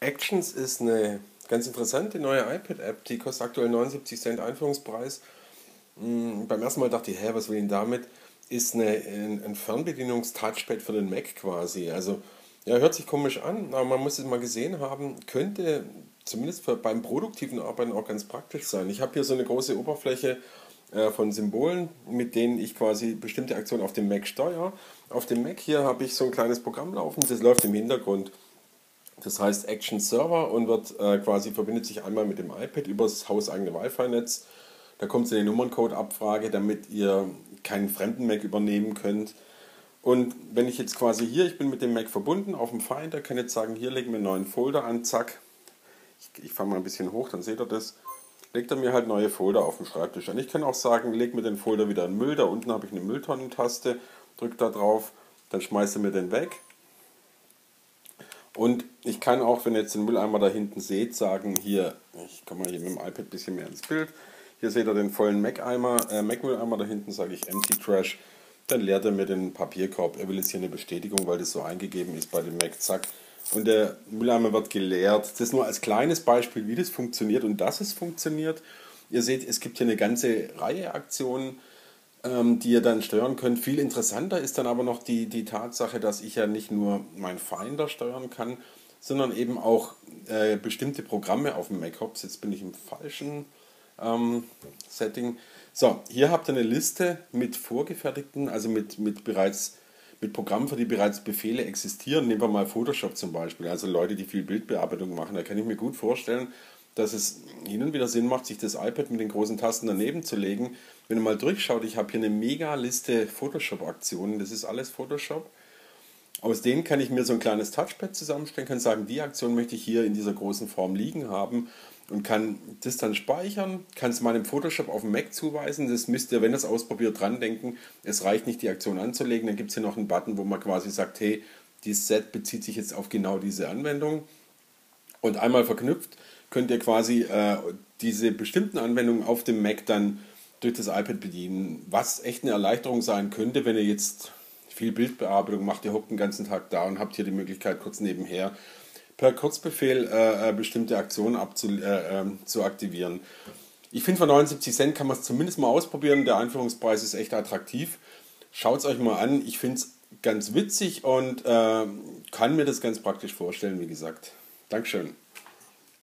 Actions ist eine ganz interessante neue iPad-App, die kostet aktuell 79 Cent Einführungspreis. Hm, beim ersten Mal dachte ich, hä, was will ich damit? Ist eine, ein Fernbedienungstouchpad für den Mac quasi. Also, ja, hört sich komisch an, aber man muss es mal gesehen haben, könnte zumindest für, beim produktiven Arbeiten auch ganz praktisch sein. Ich habe hier so eine große Oberfläche äh, von Symbolen, mit denen ich quasi bestimmte Aktionen auf dem Mac steuere. Auf dem Mac hier habe ich so ein kleines Programm laufen, das läuft im Hintergrund. Das heißt Action Server und wird äh, quasi verbindet sich einmal mit dem iPad über das hauseigene Wi-Fi-Netz. Da kommt eine Nummerncode-Abfrage, damit ihr keinen fremden Mac übernehmen könnt. Und wenn ich jetzt quasi hier, ich bin mit dem Mac verbunden auf dem Finder, kann jetzt sagen, hier legen wir einen neuen Folder an, zack. Ich, ich fange mal ein bisschen hoch, dann seht ihr das. Legt er mir halt neue Folder auf dem Schreibtisch an. Ich kann auch sagen, leg mir den Folder wieder in Müll. Da unten habe ich eine Mülltonnentaste, drückt da drauf, dann schmeißt er mir den weg und ich kann auch, wenn ihr jetzt den Mülleimer da hinten seht, sagen, hier, ich komme mal hier mit dem iPad ein bisschen mehr ins Bild. Hier seht ihr den vollen Mac-Eimer, äh, Mac-Mülleimer, da hinten sage ich Empty Trash. Dann leert er mir den Papierkorb. Er will jetzt hier eine Bestätigung, weil das so eingegeben ist bei dem Mac. Zack. Und der Mülleimer wird geleert. Das ist nur als kleines Beispiel, wie das funktioniert und dass es funktioniert. Ihr seht, es gibt hier eine ganze Reihe Aktionen ähm, die ihr dann steuern könnt. Viel interessanter ist dann aber noch die, die Tatsache, dass ich ja nicht nur mein Finder steuern kann, sondern eben auch äh, bestimmte Programme auf dem Mac. Hops, jetzt bin ich im falschen ähm, Setting. So, hier habt ihr eine Liste mit vorgefertigten, also mit, mit bereits mit Programmen, für die bereits Befehle existieren. Nehmen wir mal Photoshop zum Beispiel. Also Leute, die viel Bildbearbeitung machen. Da kann ich mir gut vorstellen, dass es hin und wieder Sinn macht, sich das iPad mit den großen Tasten daneben zu legen. Wenn ihr mal durchschaut, ich habe hier eine mega Liste Photoshop-Aktionen. Das ist alles Photoshop. Aus denen kann ich mir so ein kleines Touchpad zusammenstellen, kann sagen, die Aktion möchte ich hier in dieser großen Form liegen haben und kann das dann speichern, kann es meinem Photoshop auf dem Mac zuweisen. Das müsst ihr, wenn ihr es ausprobiert, dran denken. Es reicht nicht, die Aktion anzulegen. Dann gibt es hier noch einen Button, wo man quasi sagt, hey, dieses Set bezieht sich jetzt auf genau diese Anwendung. Und einmal verknüpft könnt ihr quasi äh, diese bestimmten Anwendungen auf dem Mac dann durch das iPad bedienen, was echt eine Erleichterung sein könnte, wenn ihr jetzt viel Bildbearbeitung macht, ihr hockt den ganzen Tag da und habt hier die Möglichkeit kurz nebenher per Kurzbefehl äh, äh bestimmte Aktionen abzu, äh, ähm, zu aktivieren. Ich finde, für 79 Cent kann man es zumindest mal ausprobieren. Der Einführungspreis ist echt attraktiv. Schaut es euch mal an. Ich finde es ganz witzig und äh, kann mir das ganz praktisch vorstellen, wie gesagt. Dankeschön.